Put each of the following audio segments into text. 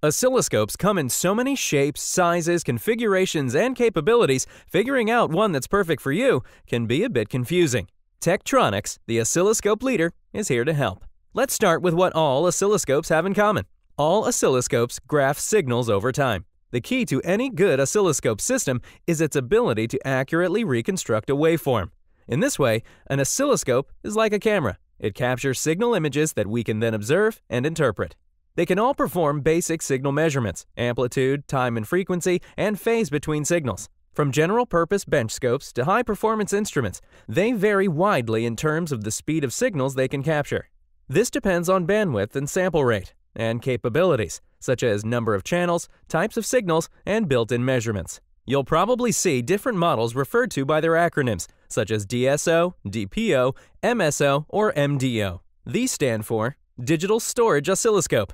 Oscilloscopes come in so many shapes, sizes, configurations, and capabilities, figuring out one that's perfect for you can be a bit confusing. Tektronix, the oscilloscope leader, is here to help. Let's start with what all oscilloscopes have in common. All oscilloscopes graph signals over time. The key to any good oscilloscope system is its ability to accurately reconstruct a waveform. In this way, an oscilloscope is like a camera. It captures signal images that we can then observe and interpret. They can all perform basic signal measurements, amplitude, time and frequency, and phase between signals. From general purpose bench scopes to high performance instruments, they vary widely in terms of the speed of signals they can capture. This depends on bandwidth and sample rate, and capabilities, such as number of channels, types of signals, and built in measurements. You'll probably see different models referred to by their acronyms, such as DSO, DPO, MSO, or MDO. These stand for Digital Storage Oscilloscope,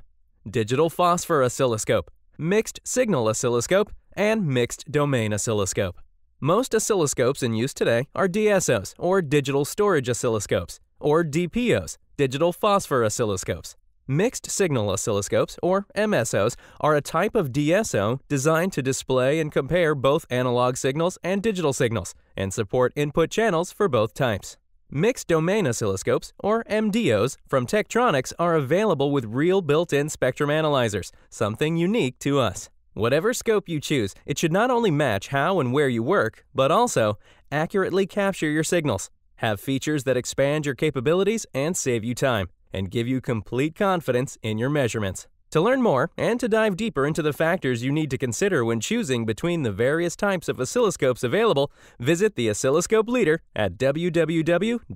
digital phosphor oscilloscope, mixed signal oscilloscope, and mixed domain oscilloscope. Most oscilloscopes in use today are DSOs, or digital storage oscilloscopes, or DPOs, digital phosphor oscilloscopes. Mixed signal oscilloscopes, or MSOs, are a type of DSO designed to display and compare both analog signals and digital signals, and support input channels for both types. Mixed domain oscilloscopes, or MDOs, from Tektronix are available with real built-in spectrum analyzers, something unique to us. Whatever scope you choose, it should not only match how and where you work, but also accurately capture your signals, have features that expand your capabilities and save you time, and give you complete confidence in your measurements. To learn more and to dive deeper into the factors you need to consider when choosing between the various types of oscilloscopes available, visit the Oscilloscope Leader at www.tek.com.